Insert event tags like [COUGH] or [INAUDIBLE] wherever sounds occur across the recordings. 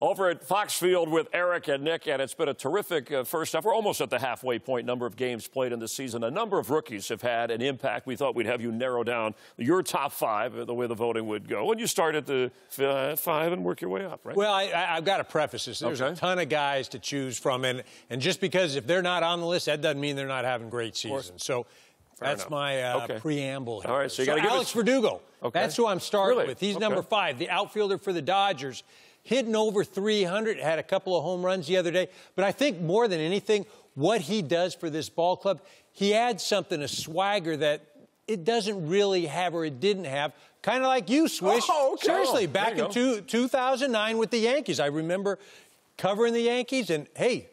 Over at Fox Field with Eric and Nick, and it's been a terrific uh, first half. We're almost at the halfway point number of games played in the season. A number of rookies have had an impact. We thought we'd have you narrow down your top five, uh, the way the voting would go. And you start at the uh, five and work your way up, right? Well, I, have got to preface this. There's okay. a ton of guys to choose from, and, and just because if they're not on the list, that doesn't mean they're not having great seasons. So Fair that's enough. my uh, okay. preamble. Here. All right, so you got to Alex us... Verdugo. Okay. That's who I'm starting really? with. He's okay. number five, the outfielder for the Dodgers hitting over 300, had a couple of home runs the other day. But I think more than anything, what he does for this ball club, he adds something, a swagger that it doesn't really have or it didn't have. Kind of like you, Swish. Oh, okay. Seriously, back in two, 2009 with the Yankees, I remember covering the Yankees, and hey,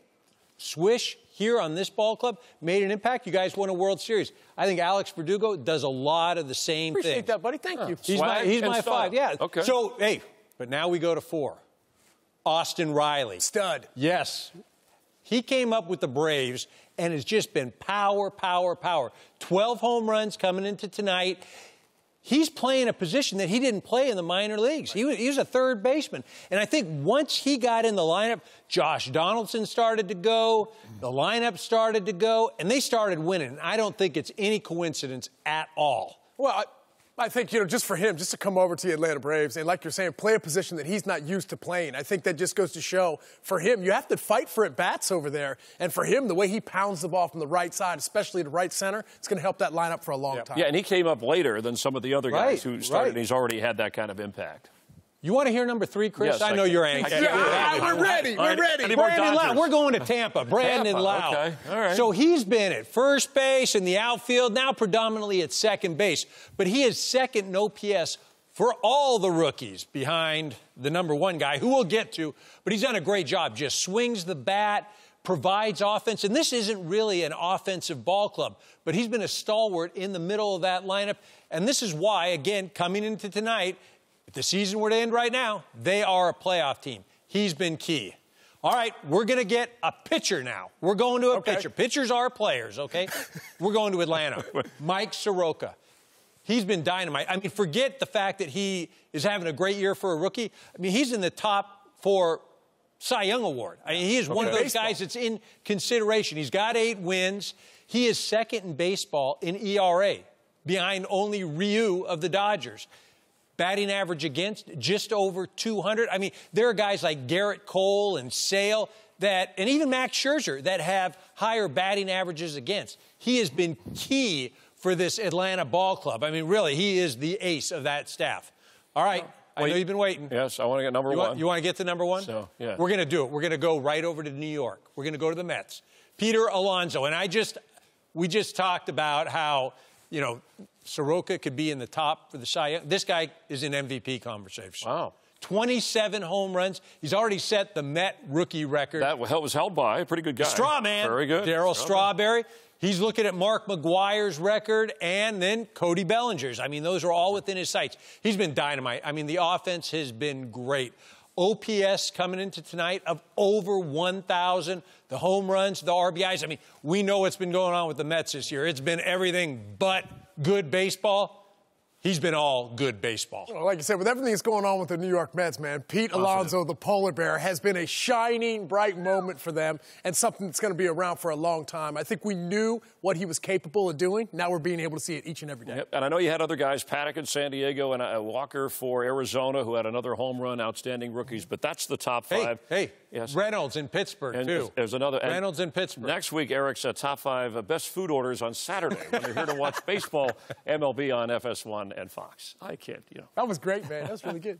Swish here on this ball club made an impact. You guys won a World Series. I think Alex Verdugo does a lot of the same Appreciate things. that, buddy. Thank you. He's my, he's my five. Yeah. Okay. So, hey, but now we go to four. Austin Riley. Stud. Yes. He came up with the Braves and has just been power, power, power. 12 home runs coming into tonight. He's playing a position that he didn't play in the minor leagues. He was, he was, a third baseman. And I think once he got in the lineup, Josh Donaldson started to go, the lineup started to go, and they started winning. I don't think it's any coincidence at all. Well, I think, you know, just for him, just to come over to the Atlanta Braves and, like you're saying, play a position that he's not used to playing, I think that just goes to show for him, you have to fight for at bats over there. And for him, the way he pounds the ball from the right side, especially to right center, it's going to help that lineup for a long time. Yeah, and he came up later than some of the other guys right, who started, right. and he's already had that kind of impact. You want to hear number three, Chris? Yes, I know I you're anxious. Yeah, we're ready. We're ready. Brandon Lowe. We're going to Tampa. Brandon Tampa, Lowe. Okay. All right. So he's been at first base in the outfield, now predominantly at second base. But he is second in OPS for all the rookies behind the number one guy, who we'll get to. But he's done a great job. Just swings the bat, provides offense. And this isn't really an offensive ball club, but he's been a stalwart in the middle of that lineup. And this is why, again, coming into tonight, if the season were to end right now, they are a playoff team. He's been key. All right, we're going to get a pitcher now. We're going to a okay. pitcher. Pitchers are players, okay? [LAUGHS] we're going to Atlanta. [LAUGHS] Mike Soroka. He's been dynamite. I mean, forget the fact that he is having a great year for a rookie. I mean, he's in the top four Cy Young Award. I mean, he is okay. one of those baseball. guys that's in consideration. He's got eight wins. He is second in baseball in ERA, behind only Ryu of the Dodgers batting average against just over 200. I mean, there are guys like Gerrit Cole and Sale that, and even Max Scherzer that have higher batting averages against. He has been key for this Atlanta ball club. I mean, really, he is the ace of that staff. All right. I know you've been waiting. Yes, I want to get number you one. Want, you want to get to number one? So, yeah. We're going to do it. We're going to go right over to New York. We're going to go to the Mets. Peter Alonso. And I just, we just talked about how, you know, Soroka could be in the top for the Cy Young. This guy is in MVP conversation. Wow. 27 home runs. He's already set the Met rookie record. That was held by a pretty good guy. Straw man. Very good. Darryl Strawberry. He's looking at Mark McGwire's record and then Cody Bellinger's. I mean, those are all within his sights. He's been dynamite. I mean, the offense has been great. OPS coming into tonight of over 1,000. The home runs, the RBIs. I mean, we know what's been going on with the Mets this year. It's been everything but good baseball. He's been all good baseball. Well, like I said, with everything that's going on with the New York Mets, man, Pete Alonso, the polar bear, has been a shining, bright moment for them and something that's going to be around for a long time. I think we knew what he was capable of doing. Now we're being able to see it each and every day. Yep. And I know you had other guys, Paddock in San Diego and uh, Walker for Arizona, who had another home run, outstanding rookies. But that's the top five. Hey, hey yes. Reynolds in Pittsburgh, and too. There's another. Reynolds in Pittsburgh. Next week, Eric's uh, top five uh, best food orders on Saturday when you're here to watch [LAUGHS] baseball, MLB on FS1 and Fox. I can't, you know. That was great, man. That was really good.